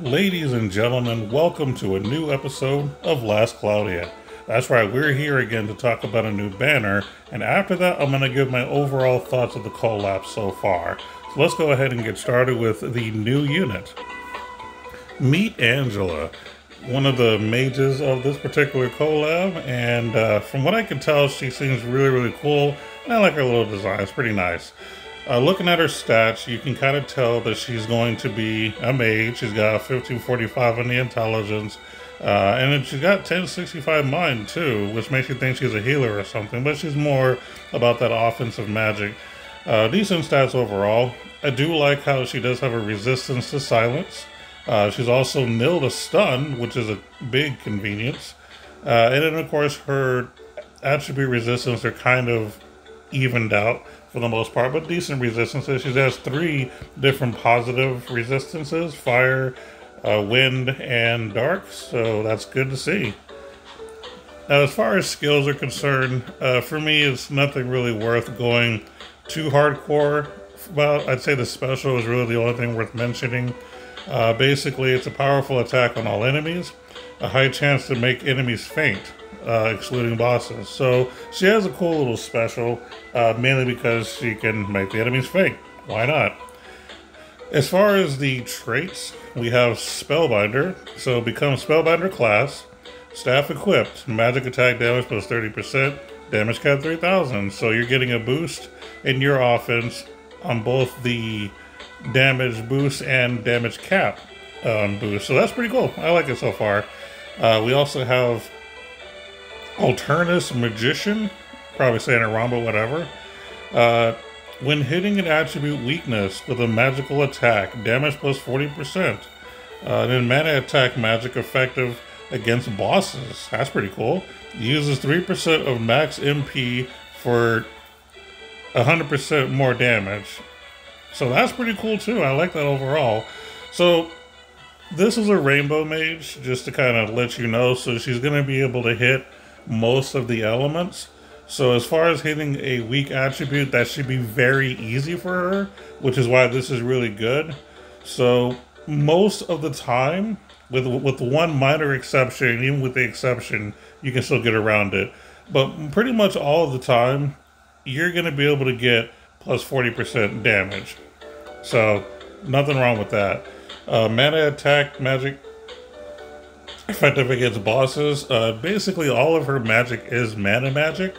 Ladies and gentlemen, welcome to a new episode of Last Cloudia. That's right, we're here again to talk about a new banner, and after that, I'm going to give my overall thoughts of the collab so far. So let's go ahead and get started with the new unit. Meet Angela, one of the mages of this particular collab, and uh, from what I can tell, she seems really, really cool, and I like her little design, it's pretty nice. Uh, looking at her stats, you can kind of tell that she's going to be a mage. She's got 1545 on the intelligence. Uh, and then she's got 1065 mind too, which makes you think she's a healer or something, but she's more about that offensive magic. Uh, decent stats overall. I do like how she does have a resistance to silence. Uh, she's also nil to stun, which is a big convenience. Uh, and then, of course, her attribute resistance are kind of evened out for the most part, but decent resistances. She has three different positive resistances fire, uh, wind, and dark, so that's good to see. Now, as far as skills are concerned, uh, for me, it's nothing really worth going too hardcore. Well, I'd say the special is really the only thing worth mentioning. Uh, basically, it's a powerful attack on all enemies, a high chance to make enemies faint uh, excluding bosses. So she has a cool little special, uh, mainly because she can make the enemies fake. Why not? As far as the traits, we have Spellbinder. So become Spellbinder class, staff equipped, magic attack damage plus 30%, damage cap 3000. So you're getting a boost in your offense on both the damage boost and damage cap um, boost. So that's pretty cool. I like it so far. Uh, we also have Alternus Magician, probably saying it wrong, but whatever. Uh, when hitting an attribute weakness with a magical attack, damage plus 40%. Uh, and then mana attack magic effective against bosses. That's pretty cool. Uses 3% of max MP for 100% more damage. So that's pretty cool too. I like that overall. So this is a rainbow mage, just to kind of let you know. So she's going to be able to hit most of the elements. So as far as hitting a weak attribute, that should be very easy for her, which is why this is really good. So most of the time, with with one minor exception, even with the exception, you can still get around it. But pretty much all of the time, you're going to be able to get plus 40% damage. So nothing wrong with that. Uh, mana attack magic effective against bosses. Uh, basically, all of her magic is mana magic,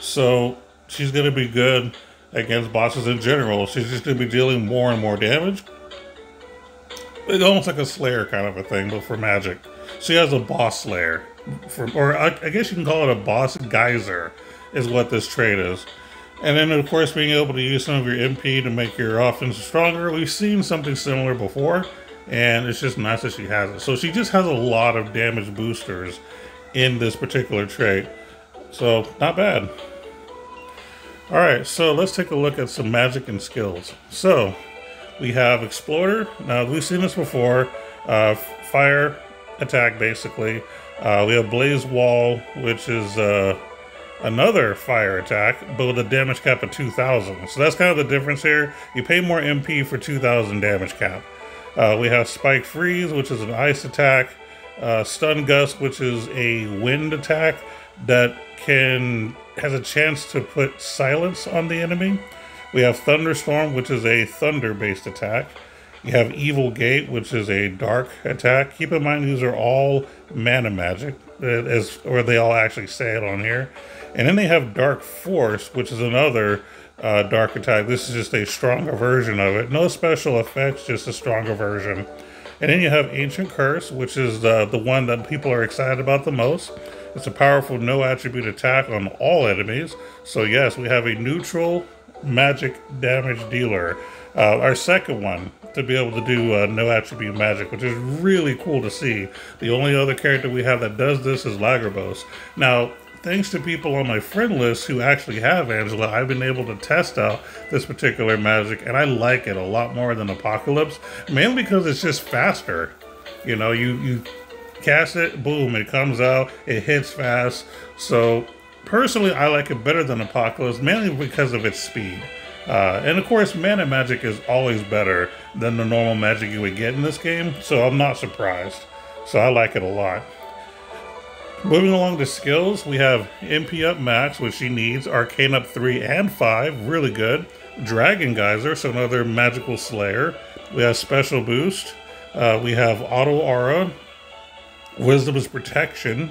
so she's going to be good against bosses in general. She's just going to be dealing more and more damage. It's almost like a Slayer kind of a thing, but for magic. She has a boss Slayer, for, or I, I guess you can call it a boss geyser, is what this trait is. And then, of course, being able to use some of your MP to make your offense stronger. We've seen something similar before and it's just nice that she has it. So she just has a lot of damage boosters in this particular trait. So not bad. All right, so let's take a look at some magic and skills. So we have Exploder. Now we've seen this before. Uh, fire attack, basically. Uh, we have Blaze Wall, which is uh, another fire attack, but with a damage cap of 2,000. So that's kind of the difference here. You pay more MP for 2,000 damage cap. Uh, we have Spike Freeze, which is an ice attack. Uh, Stun Gust, which is a wind attack that can has a chance to put silence on the enemy. We have Thunderstorm, which is a thunder-based attack. You have Evil Gate, which is a dark attack. Keep in mind these are all mana magic, uh, as or they all actually say it on here. And then they have Dark Force, which is another uh, Dark Attack. This is just a stronger version of it. No special effects, just a stronger version. And then you have Ancient Curse, which is the, the one that people are excited about the most. It's a powerful no attribute attack on all enemies. So yes, we have a neutral magic damage dealer. Uh, our second one to be able to do uh, no attribute magic, which is really cool to see. The only other character we have that does this is Lagravos. Now, thanks to people on my friend list who actually have Angela, I've been able to test out this particular magic, and I like it a lot more than Apocalypse, mainly because it's just faster. You know, you you cast it, boom, it comes out, it hits fast. So personally, I like it better than Apocalypse, mainly because of its speed. Uh, and of course, mana magic is always better than the normal magic you would get in this game, so I'm not surprised. So I like it a lot. Moving along to skills, we have MP up max, which she needs, Arcane up 3 and 5, really good. Dragon Geyser, so another magical slayer. We have special boost. Uh, we have auto aura, wisdom is protection,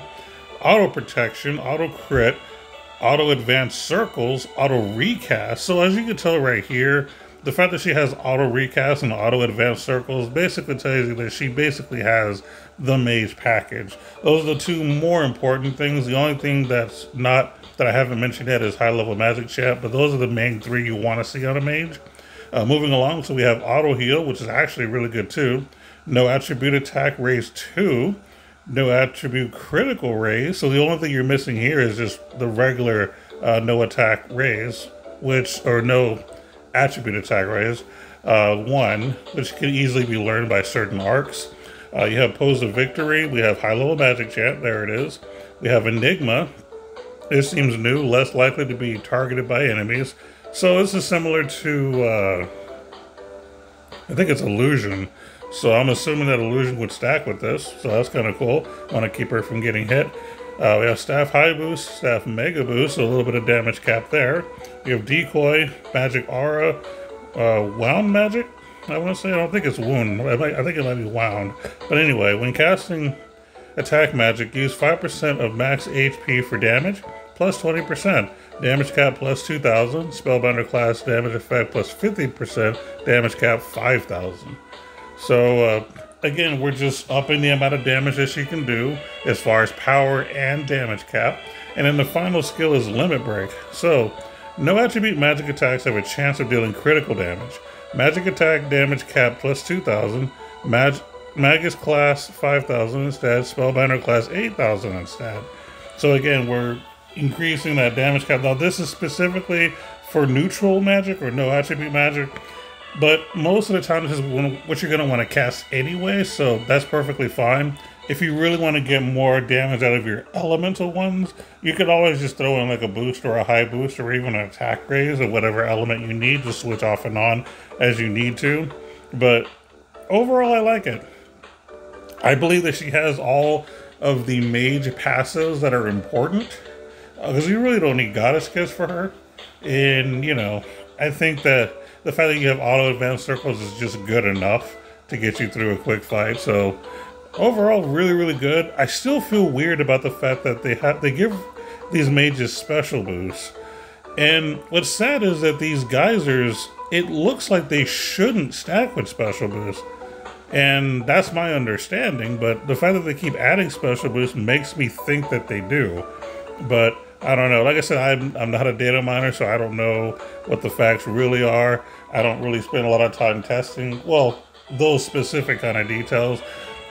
auto protection, auto crit, auto advanced circles, auto recast. So as you can tell right here, the fact that she has auto recast and auto advanced circles basically tells you that she basically has the mage package. Those are the two more important things. The only thing that's not that I haven't mentioned yet is high level magic chat, but those are the main three you want to see on a mage. Uh, moving along, so we have auto heal, which is actually really good too. No attribute attack raise two, no attribute critical raise. So the only thing you're missing here is just the regular uh, no attack raise, which or no attribute attack raise. Uh, one, which can easily be learned by certain arcs. Uh, you have Pose of Victory. We have High Level Magic Chant. There it is. We have Enigma. This seems new, less likely to be targeted by enemies. So this is similar to, uh, I think it's Illusion. So I'm assuming that Illusion would stack with this. So that's kind of cool. Want to keep her from getting hit. Uh, we have Staff High Boost, Staff Mega Boost, so a little bit of damage cap there. We have Decoy, Magic Aura, uh, Wound Magic. I want to say, I don't think it's wound. I, might, I think it might be wound. But anyway, when casting attack magic, use 5% of max HP for damage, plus 20%. Damage cap plus 2000. Spellbinder class damage effect plus 50%. Damage cap 5000. So, uh, again, we're just upping the amount of damage that she can do as far as power and damage cap. And then the final skill is Limit Break. So, no attribute magic attacks have a chance of dealing critical damage. Magic attack damage cap plus 2000. Mag- Magus class 5000 instead. Spellbinder class 8000 instead. So again, we're increasing that damage cap. Now, this is specifically for neutral magic or no attribute magic. But most of the time, this is what you're going to want to cast anyway, so that's perfectly fine. If you really want to get more damage out of your elemental ones, you could always just throw in like a boost or a high boost or even an attack raise or whatever element you need to switch off and on as you need to. But overall, I like it. I believe that she has all of the mage passives that are important because uh, you really don't need goddess kiss for her. And, you know, I think that the fact that you have auto advanced circles is just good enough to get you through a quick fight. So overall, really, really good. I still feel weird about the fact that they have they give these mages special boosts. And what's sad is that these geysers, it looks like they shouldn't stack with special boosts. And that's my understanding, but the fact that they keep adding special boosts makes me think that they do. But I don't know. Like I said, I'm, I'm not a data miner, so I don't know what the facts really are. I don't really spend a lot of time testing, well, those specific kind of details.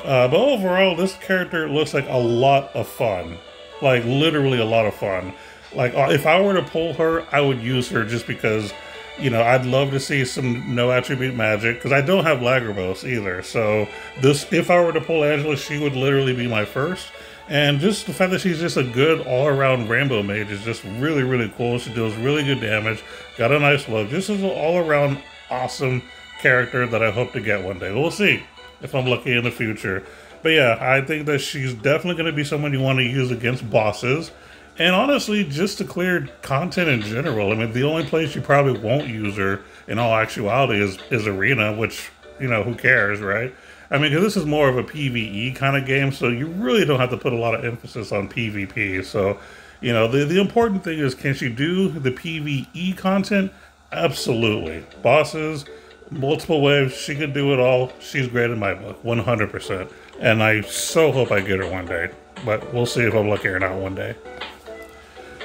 Uh, but overall, this character looks like a lot of fun. Like, literally a lot of fun. Like, uh, if I were to pull her, I would use her just because, you know, I'd love to see some no attribute magic, because I don't have Lagrimos either. So, this, if I were to pull Angela, she would literally be my first. And just the fact that she's just a good all around rainbow mage is just really, really cool. She deals really good damage, got a nice look. This is an all around awesome character that I hope to get one day. We'll see if I'm lucky in the future. But yeah, I think that she's definitely going to be someone you want to use against bosses. And honestly, just to clear content in general. I mean, the only place you probably won't use her in all actuality is, is Arena, which, you know, who cares, right? I mean, because this is more of a PVE kind of game, so you really don't have to put a lot of emphasis on PvP. So, you know, the, the important thing is can she do the PvE content? Absolutely. Bosses, multiple waves, she can do it all. She's great in my book, 100%. And I so hope I get her one day, but we'll see if I'm lucky or not one day.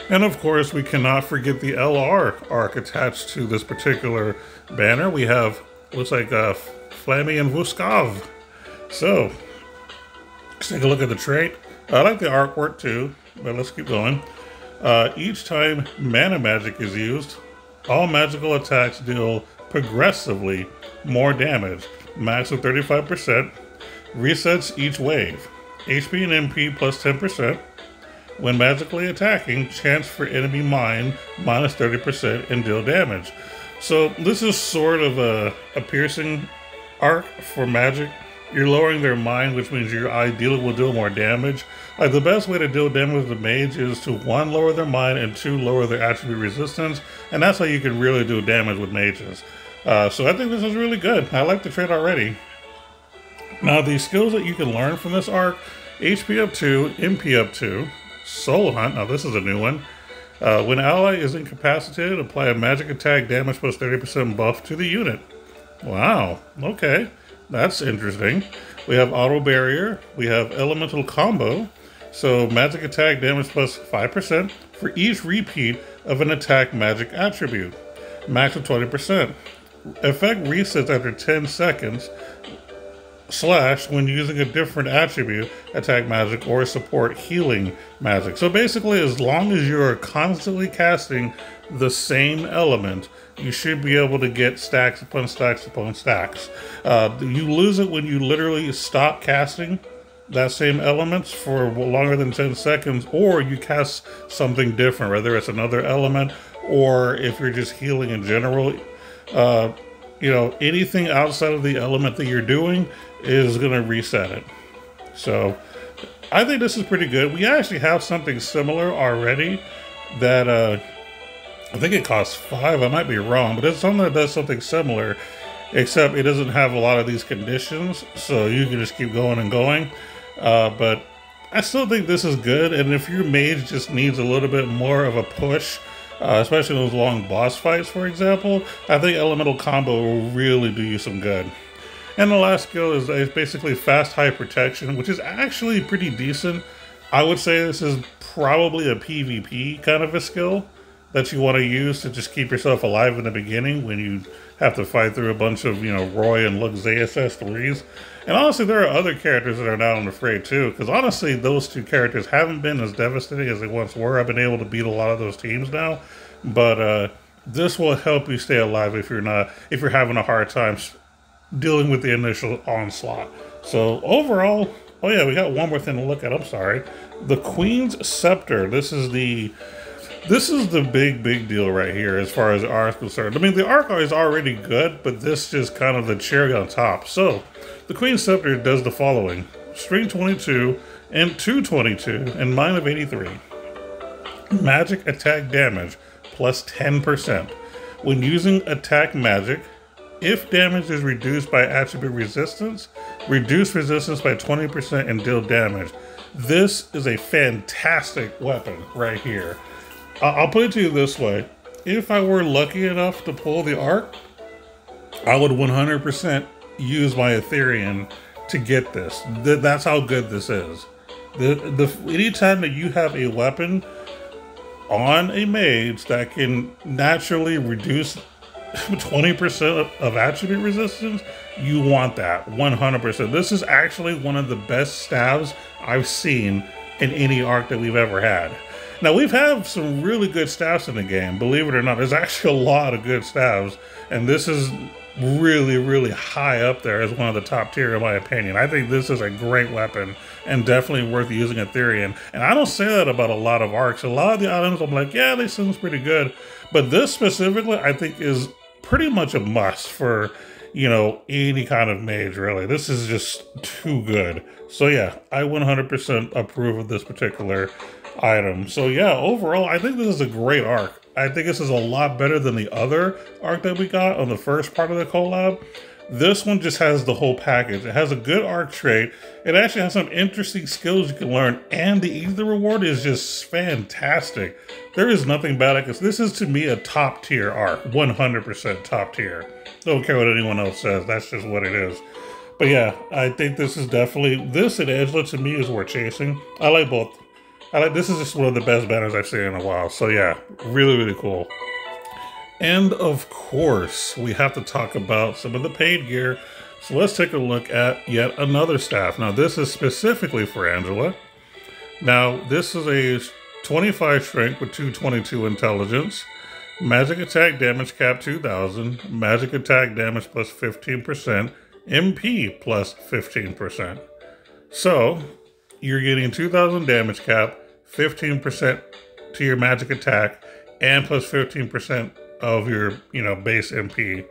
And of course, we cannot forget the LR arc attached to this particular banner. We have, looks like a uh, Flammie and Vuskov. So, let's take a look at the trait. I like the artwork too, but let's keep going. Uh, each time mana magic is used, all magical attacks deal progressively more damage, max of 35%, resets each wave, HP and MP plus 10%. When magically attacking, chance for enemy mine minus 30% and deal damage. So this is sort of a, a piercing arc for magic. You're lowering their mind, which means your ideally will deal more damage. Like the best way to deal damage the mage is to one lower their mind and two lower their attribute resistance, and that's how you can really do damage with mages. Uh, so I think this is really good. I like the trait already. Now the skills that you can learn from this arc: HP up two, MP up two, Soul Hunt. Now this is a new one. Uh, when ally is incapacitated, apply a magic attack damage plus 30% buff to the unit. Wow, okay, that's interesting. We have auto barrier, we have elemental combo, so magic attack damage plus 5% for each repeat of an attack magic attribute, max of 20%. Effect resets after 10 seconds, slash when using a different attribute, attack magic, or support healing magic. So basically, as long as you're constantly casting the same element, you should be able to get stacks upon stacks upon stacks. Uh, you lose it when you literally stop casting that same elements for longer than 10 seconds, or you cast something different, whether it's another element or if you're just healing in general. Uh, you know, anything outside of the element that you're doing is going to reset it. So I think this is pretty good. We actually have something similar already that uh, I think it costs five. I might be wrong, but it's something that does something similar, except it doesn't have a lot of these conditions, so you can just keep going and going. Uh, but I still think this is good, and if your mage just needs a little bit more of a push, uh, especially those long boss fights, for example, I think Elemental Combo will really do you some good. And the last skill is, is basically fast high protection, which is actually pretty decent. I would say this is probably a PvP kind of a skill that you want to use to just keep yourself alive in the beginning when you have to fight through a bunch of, you know, Roy and Lux ZSS3s. And honestly, there are other characters that are now on the fray too, because honestly, those two characters haven't been as devastating as they once were. I've been able to beat a lot of those teams now, but uh, this will help you stay alive if you're not, if you're having a hard time dealing with the initial onslaught. So overall, oh yeah, we got one more thing to look at. I'm sorry. The Queen's Scepter. This is the this is the big, big deal right here as far as R is concerned. I mean, the arc is already good, but this is kind of the cherry on top. So, the Queen's Scepter does the following. String 22 and 222 and mine of 83. Magic attack damage plus 10%. When using attack magic, if damage is reduced by attribute resistance, reduce resistance by 20% and deal damage. This is a fantastic weapon right here. I'll put it to you this way. If I were lucky enough to pull the arc, I would 100% use my Ethereum to get this. That's how good this is. The, the anytime that you have a weapon on a mage that can naturally reduce 20% of attribute resistance, you want that 100%. This is actually one of the best stabs I've seen in any arc that we've ever had. Now, we've had some really good staffs in the game, believe it or not. There's actually a lot of good staffs, and this is really, really high up there as one of the top tier, in my opinion. I think this is a great weapon and definitely worth using Ethereum. And I don't say that about a lot of arcs. A lot of the items, I'm like, yeah, they seem pretty good. But this specifically, I think, is pretty much a must for, you know, any kind of mage, really. This is just too good. So, yeah, I 100% approve of this particular item. So, yeah, overall, I think this is a great arc. I think this is a lot better than the other arc that we got on the first part of the collab. This one just has the whole package. It has a good arc trait. It actually has some interesting skills you can learn, and the Ether reward is just fantastic. There is nothing bad at this. This is to me a top tier arc, 100% top tier. Don't care what anyone else says. That's just what it is. But yeah, I think this is definitely this and Angela to me is worth chasing. I like both. I this is just one of the best banners I've seen in a while. So yeah, really really cool. And of course, we have to talk about some of the paid gear. So let's take a look at yet another staff. Now, this is specifically for Angela. Now, this is a 25 strength with 222 intelligence, magic attack damage cap 2000, magic attack damage plus 15%, MP plus 15%. So, you're getting 2000 damage cap, 15% to your magic attack, and plus 15% of your, you know, base MP.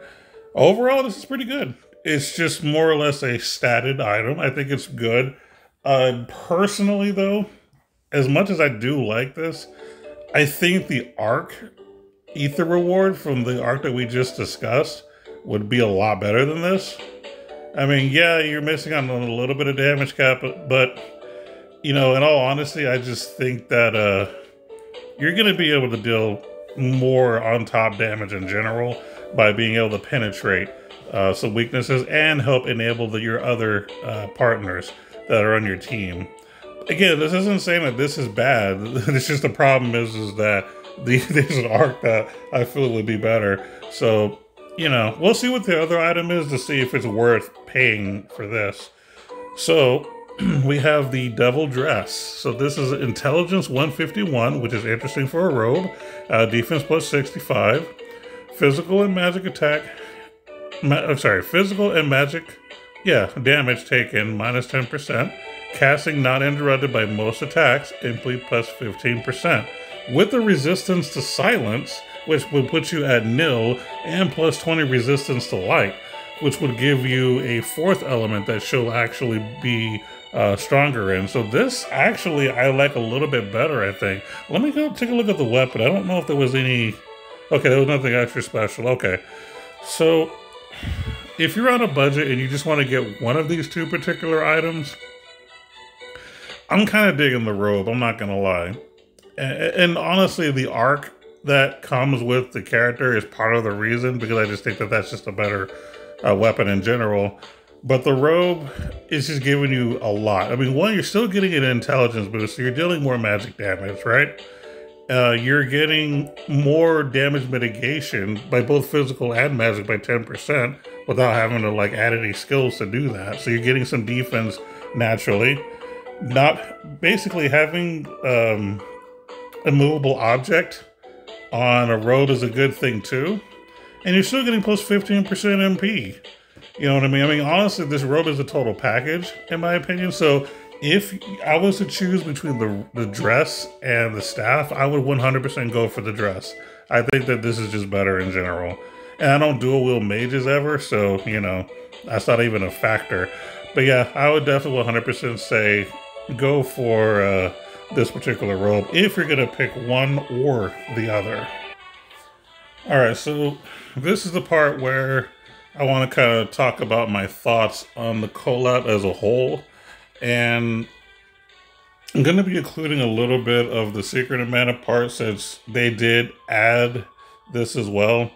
Overall, this is pretty good. It's just more or less a statted item. I think it's good. Uh, personally, though, as much as I do like this, I think the arc ether reward from the arc that we just discussed would be a lot better than this. I mean, yeah, you're missing on a little bit of damage cap, but you know, in all honesty, I just think that uh, you're going to be able to deal more on top damage in general by being able to penetrate uh, some weaknesses and help enable the, your other uh, partners that are on your team. Again, this isn't saying that this is bad. It's just the problem is is that the, there's an arc that I feel would be better. So you know, we'll see what the other item is to see if it's worth paying for this. So we have the Devil Dress. So this is Intelligence 151, which is interesting for a robe. Uh, defense plus 65. Physical and magic attack. Ma- I'm sorry, physical and magic. Yeah, damage taken minus 10%. Casting not interrupted by most attacks. Imply plus 15%. With the resistance to silence, which would put you at nil, and plus 20 resistance to light, which would give you a fourth element that she'll actually be uh, stronger in. So this actually I like a little bit better, I think. Let me go take a look at the weapon. I don't know if there was any... Okay, there was nothing extra special. Okay. So if you're on a budget and you just want to get one of these two particular items, I'm kind of digging the robe, I'm not going to lie. And, and honestly, the arc that comes with the character is part of the reason because I just think that that's just a better uh, weapon in general. But the robe is just giving you a lot. I mean, one, you're still getting an intelligence boost, so you're dealing more magic damage, right? Uh, you're getting more damage mitigation by both physical and magic by 10% without having to like add any skills to do that. So you're getting some defense naturally. Not basically having um, a movable object on a robe is a good thing too. And you're still getting plus 15% MP. You know what I mean? I mean, honestly, this robe is a total package, in my opinion. So if I was to choose between the, the dress and the staff, I would 100% go for the dress. I think that this is just better in general. And I don't dual wield mages ever, so, you know, that's not even a factor. But yeah, I would definitely 100% say go for uh, this particular robe if you're going to pick one or the other. All right, so this is the part where I want to kind of talk about my thoughts on the collab as a whole. And I'm going to be including a little bit of the Secret of Mana part since they did add this as well.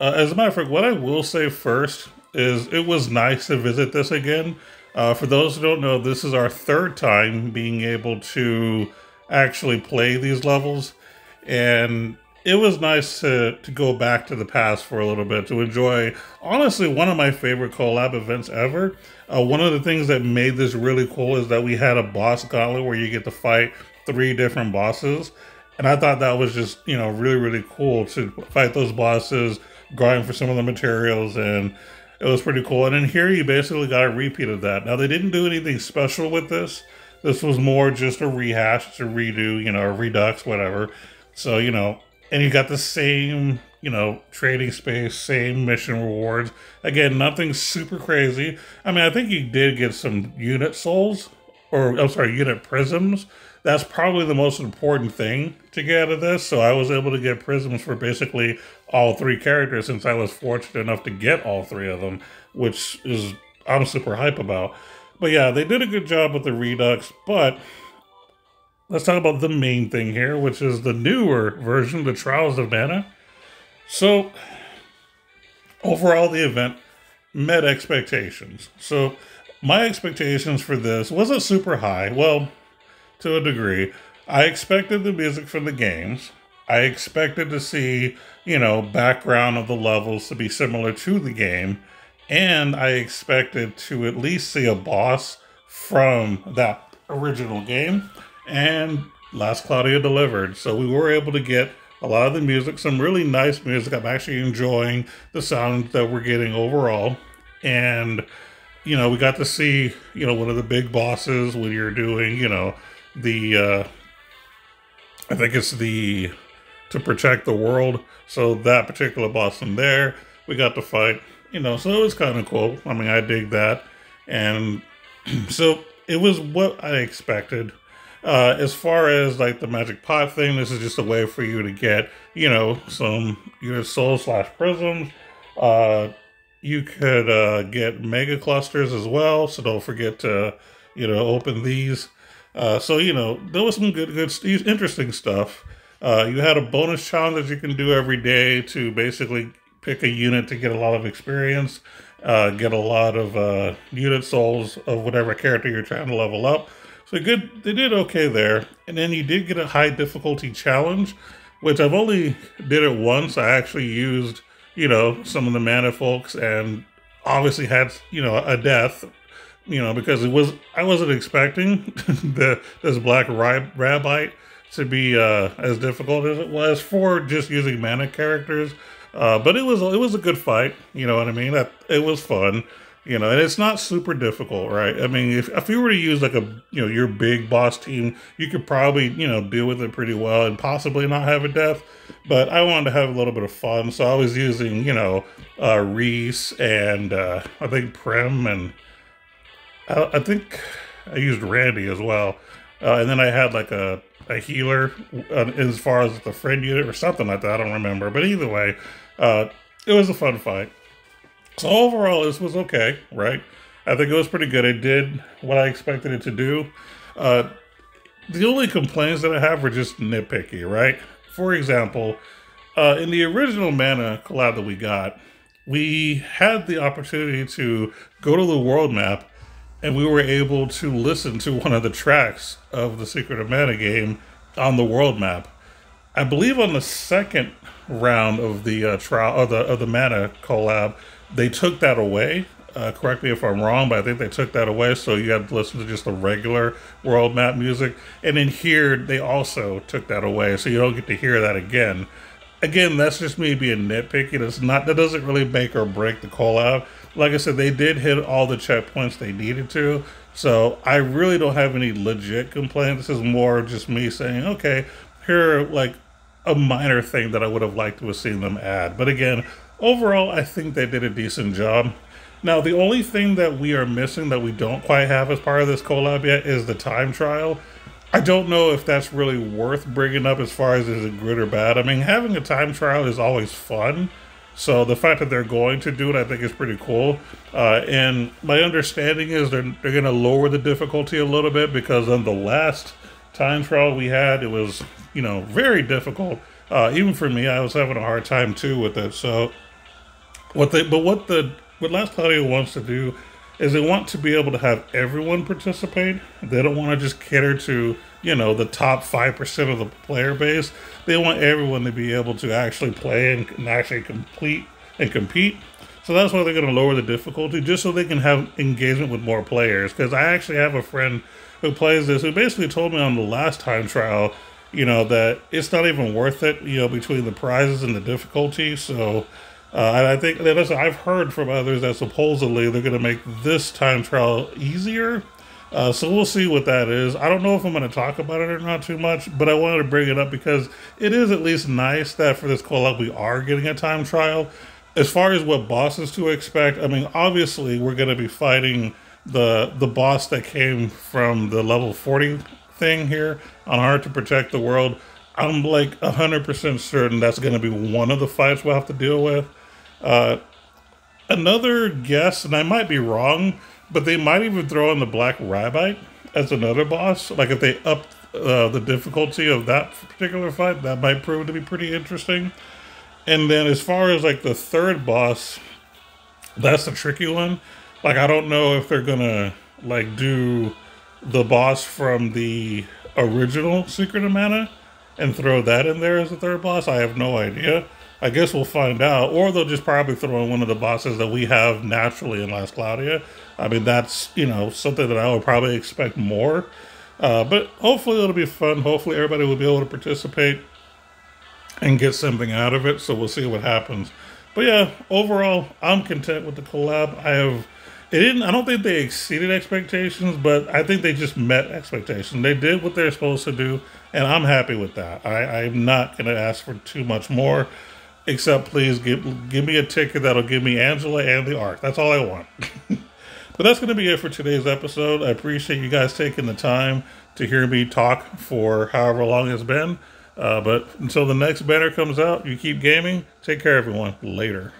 Uh, as a matter of fact, what I will say first is it was nice to visit this again uh, for those who don't know, this is our third time being able to actually play these levels. And it was nice to, to go back to the past for a little bit to enjoy, honestly, one of my favorite collab events ever. Uh, one of the things that made this really cool is that we had a boss gauntlet where you get to fight three different bosses. And I thought that was just, you know, really, really cool to fight those bosses, grind for some of the materials, and it was pretty cool. And in here, you basically got a repeat of that. Now, they didn't do anything special with this. This was more just a rehash, to redo, you know, a redux, whatever. So, you know, and you got the same, you know, trading space, same mission rewards. Again, nothing super crazy. I mean, I think you did get some unit souls, or I'm sorry, unit prisms. That's probably the most important thing to get out of this. So I was able to get prisms for basically all three characters since I was fortunate enough to get all three of them, which is I'm super hype about. But yeah, they did a good job with the Redux, but let's talk about the main thing here, which is the newer version, the Trials of Mana. So overall the event met expectations. So my expectations for this wasn't super high. Well, to a degree. I expected the music from the games. I expected to see, you know, background of the levels to be similar to the game. And I expected to at least see a boss from that original game. And Last Cloudia delivered. So we were able to get a lot of the music, some really nice music. I'm actually enjoying the sound that we're getting overall. And, you know, we got to see, you know, one of the big bosses when you're doing, you know, the, uh, I think it's the to protect the world. So that particular boss in there, we got to fight. You know, so it was kind of cool. I mean, I dig that, and so it was what I expected. Uh, as far as like the magic pot thing, this is just a way for you to get, you know, some your soul slash prisms. Uh, you could uh, get mega clusters as well, so don't forget to, you know, open these. Uh, so you know, there was some good, good, interesting stuff. Uh, you had a bonus challenge that you can do every day to basically pick a unit to get a lot of experience, uh, get a lot of uh, unit souls of whatever character you're trying to level up. So good, they did okay there. And then you did get a high difficulty challenge, which I've only did it once. I actually used, you know, some of the mana folks and obviously had, you know, a death, you know, because it was I wasn't expecting the this black rabite to be uh, as difficult as it was for just using mana characters. Uh, but it was it was a good fight. You know what I mean? It was fun. You know, and it's not super difficult, right? I mean, if, if you were to use like a, you know, your big boss team, you could probably, you know, deal with it pretty well and possibly not have a death. But I wanted to have a little bit of fun. So I was using, you know, uh, Riesz and uh, I think Prim and I, I think I used Randi as well. Uh, and then I had like a, a healer uh, as far as the friend unit or something like that. I don't remember. But either way, uh, it was a fun fight. So overall, this was okay, right? I think it was pretty good. It did what I expected it to do. Uh, the only complaints that I have were just nitpicky, right? For example, uh, in the original Mana collab that we got, we had the opportunity to go to the world map and we were able to listen to one of the tracks of the Secret of Mana game on the world map. I believe on the second round of the uh, trial of the of the Mana collab, they took that away. Uh, correct me if I'm wrong, but I think they took that away. So you had to listen to just the regular world map music. And in here, they also took that away. So you don't get to hear that again. Again, that's just me being nitpicky. It's not, that doesn't really make or break the collab. Like I said, they did hit all the checkpoints they needed to. So I really don't have any legit complaints. This is more just me saying, okay, here like a minor thing that I would have liked to have seen them add. But again, overall, I think they did a decent job. Now, the only thing that we are missing that we don't quite have as part of this collab yet is the time trial. I don't know if that's really worth bringing up as far as is it good or bad. I mean, having a time trial is always fun. So the fact that they're going to do it, I think, is pretty cool. Uh, and my understanding is they're, they're going to lower the difficulty a little bit because on the last time trial we had, it was, you know, very difficult. Uh, even for me, I was having a hard time too with it. So what they, but what the what Last Cloudia wants to do is they want to be able to have everyone participate. They don't want to just cater to you know the top five percent of the player base. They want everyone to be able to actually play and, and actually complete and compete. So that's why they're going to lower the difficulty, just so they can have engagement with more players. Because I actually have a friend who plays this who basically told me on the last time trial, you know, that it's not even worth it, you know, between the prizes and the difficulty. So and I think that I've heard from others that supposedly they're going to make this time trial easier. Uh, so we'll see what that is. I don't know if I'm going to talk about it or not too much, but I wanted to bring it up because it is at least nice that for this collab we are getting a time trial. As far as what bosses to expect, I mean, obviously we're going to be fighting the the boss that came from the level 40 thing here on Hard to Protect the World. I'm like 100% certain that's going to be one of the fights we'll have to deal with. Uh, another guess, and I might be wrong, but they might even throw in the Black Rabite as another boss. Like if they up uh, the difficulty of that particular fight, that might prove to be pretty interesting. And then as far as like the third boss, that's the tricky one. Like I don't know if they're gonna like do the boss from the original Secret of Mana and throw that in there as a third boss. I have no idea. I guess we'll find out. Or they'll just probably throw in one of the bosses that we have naturally in Last Cloudia. I mean, that's, you know, something that I would probably expect more. Uh, but hopefully it'll be fun. Hopefully everybody will be able to participate and get something out of it. So we'll see what happens. But yeah, overall, I'm content with the collab. I have it didn't. I don't think they exceeded expectations, but I think they just met expectations. They did what they're supposed to do, and I'm happy with that. I, I'm not going to ask for too much more, except please give give me a ticket that'll give me Angela and the Ark. That's all I want. but that's going to be it for today's episode. I appreciate you guys taking the time to hear me talk for however long it's been. Uh, but until the next banner comes out, you keep gaming. Take care, everyone. Later.